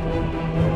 Bye.